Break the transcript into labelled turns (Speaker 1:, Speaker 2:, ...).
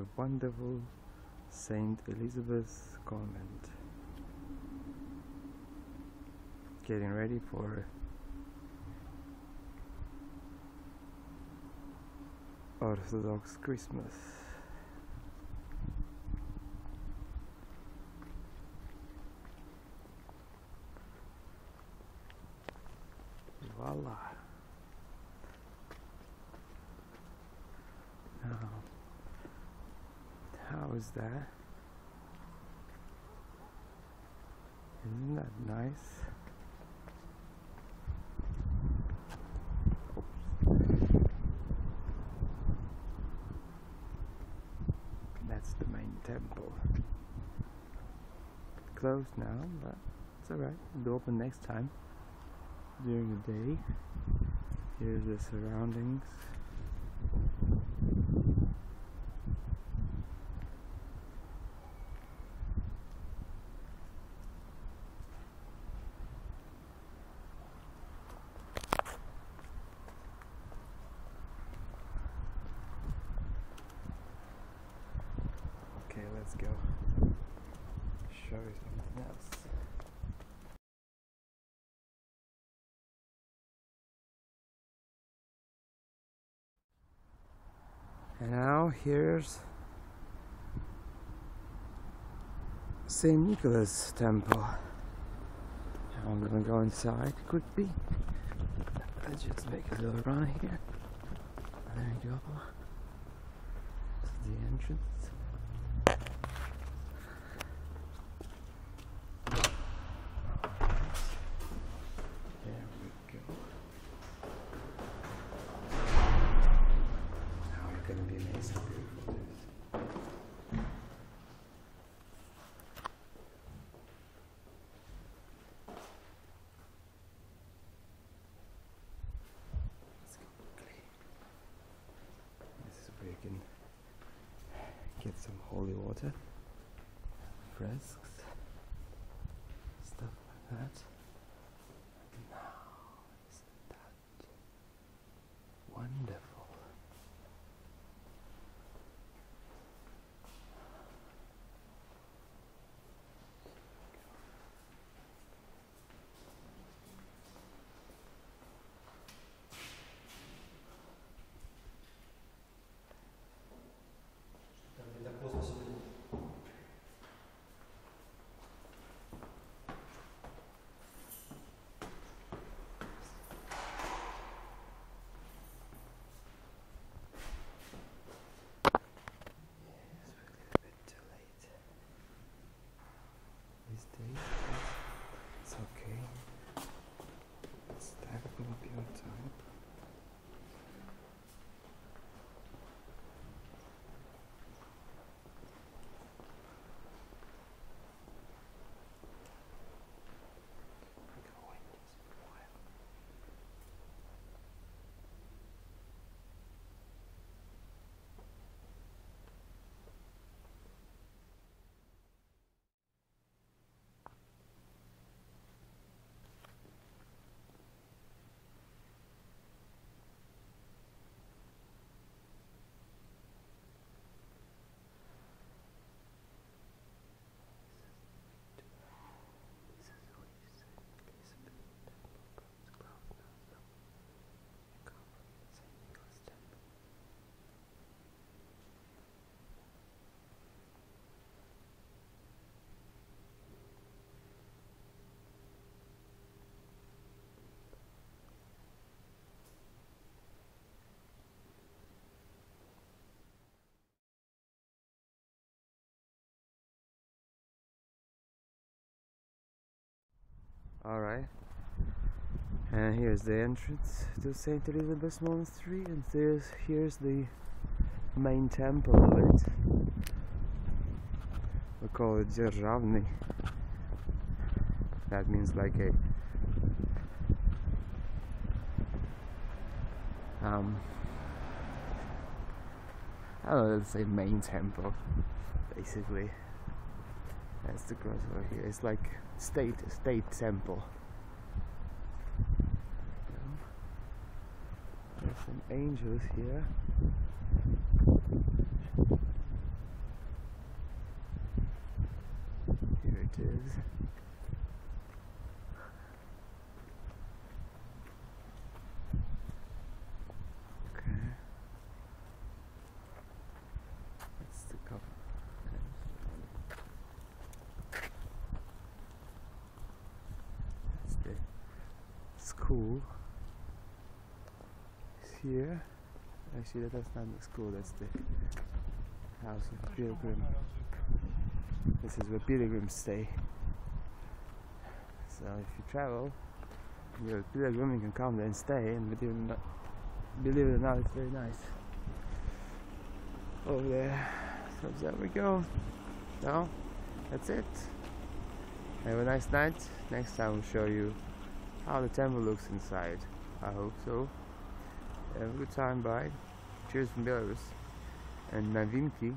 Speaker 1: the wonderful Saint Elisabeth's convent. Getting ready for Orthodox Christmas. Voila. Now, how is that? Isn't that nice? That's the main temple. Closed now, but it's alright. It'll open next time during the day. Here's the surroundings. Let's go. Show you something else. And now here's St. Nicholas Temple. I'm gonna go inside quickly. Let's just make a little run here. There you go. This is the entrance. You're gonna be quickly. This is where you can get some holy water, fresks, stuff like that. Alright. And here's the entrance to St. Elisabeth's Monastery, and there's here's the main temple of it. We call it. That means like a um I don't know, let's say main temple, basically. That's the cross over here. It's like state state temple. There's some angels here. Here it is. School. It's here. Actually, that's not the school. That's the house of pilgrim. This is where pilgrims stay. So if you travel, you're a pilgrim, you can come there and stay, and believe it or not, believe it or not it's very nice. Oh, Over there. So there we go. Now, that's it. Have a nice night. Next time we'll show you how the temple looks inside. I hope so. Have a good time. Bye. Cheers from Belarus. And Navinki.